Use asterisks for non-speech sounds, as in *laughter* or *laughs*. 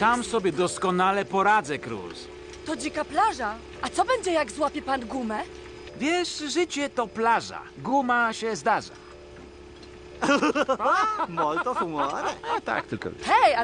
Sam sobie doskonale poradzę, Cruz. To dzika plaża. A co będzie, jak złapie pan gumę? Wiesz, życie to plaża. Guma się zdarza. *laughs* Molto humor. A tak, tylko Hej,